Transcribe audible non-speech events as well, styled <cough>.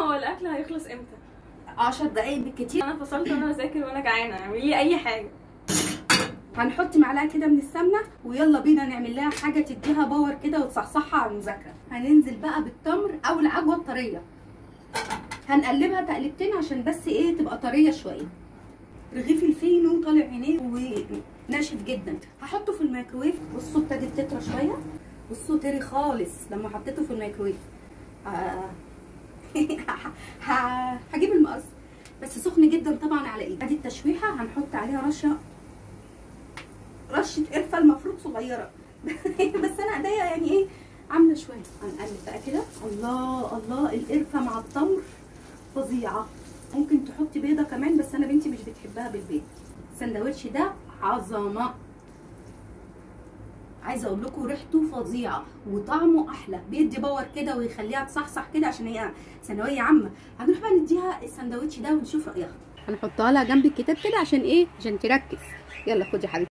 هو الأكل هيخلص إمتى؟ 10 دقايق بالكتير. أنا فصلت وأنا بذاكر وأنا جعانة. اعملي لي أي حاجة. هنحط معلقة كده من السمنة ويلا بينا نعمل لها حاجة تديها power كده وتصحصحها على المذاكرة. هننزل بقى بالتمر أو العجوة الطرية. هنقلبها تقلبتين عشان بس إيه تبقى طرية شوية. رغيف الفينو طالع عينيه وناشف جدا. هحطه في الميكرويف بصوا ابتدت تطرى شوية. بصوا طري خالص لما حطيته في الميكرويف آه. هجيب المقص. بس سخن جدا طبعا على إيدي. أدي التشويحة هنحط عليها رشة. رشة قرفة المفروض صغيرة. <laughs> بس أنا ايديا يعني إيه عاملة شوية. هنقلب بقى كده. الله الله القرفة مع التمر فظيعة. ممكن تحطي بيضة كمان بس أنا بنتي مش بتحبها بالبيض. السندوتش ده عظمة. عايزة أقول لكم ريحته فظيعة وطعمه أحلى. بيدي باور كده ويخليها تصحصح كده عشان هي ثانوية عامة. هنروح بقى نديها السندوتش ده ونشوف رأيها. هنحطها لها جنب الكتاب كده عشان إيه؟ عشان تركز. يلا خدي يا حبيبتي.